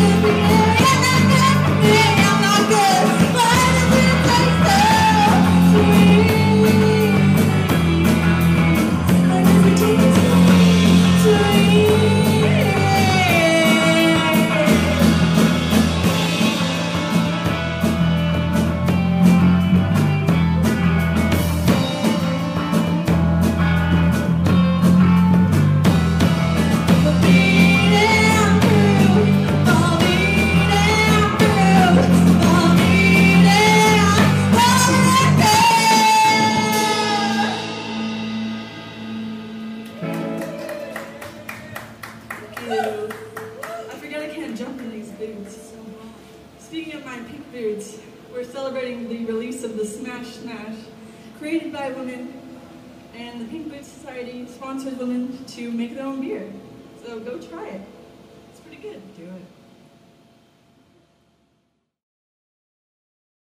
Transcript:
I in these boots. Speaking of my pink boots, we're celebrating the release of the Smash Smash, created by women, and the Pink Boots Society sponsors women to make their own beer. So go try it. It's pretty good. Do it.